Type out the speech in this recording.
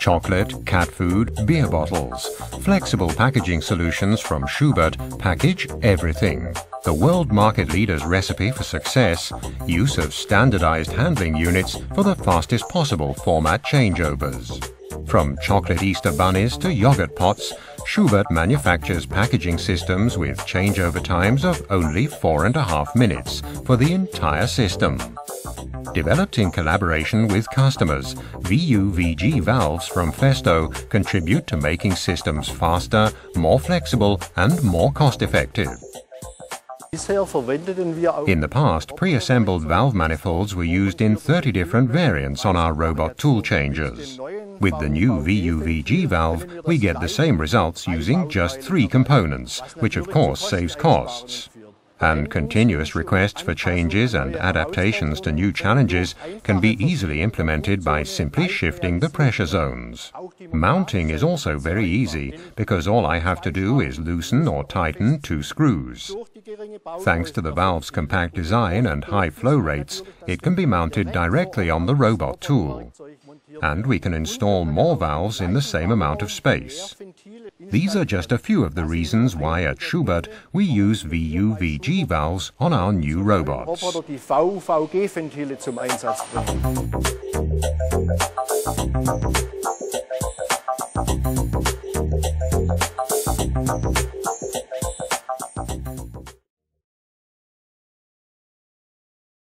Chocolate, cat food, beer bottles. Flexible packaging solutions from Schubert package everything. The world market leader's recipe for success, use of standardized handling units for the fastest possible format changeovers. From chocolate Easter bunnies to yogurt pots, Schubert manufactures packaging systems with changeover times of only four and a half minutes for the entire system. Developed in collaboration with customers, VUVG valves from Festo contribute to making systems faster, more flexible and more cost-effective. In the past, pre-assembled valve manifolds were used in 30 different variants on our robot tool changers. With the new VUVG valve, we get the same results using just three components, which of course saves costs and continuous requests for changes and adaptations to new challenges can be easily implemented by simply shifting the pressure zones. Mounting is also very easy because all I have to do is loosen or tighten two screws. Thanks to the valve's compact design and high flow rates, it can be mounted directly on the robot tool. And we can install more valves in the same amount of space. These are just a few of the reasons why at Schubert we use VUVG G valves on our new robots.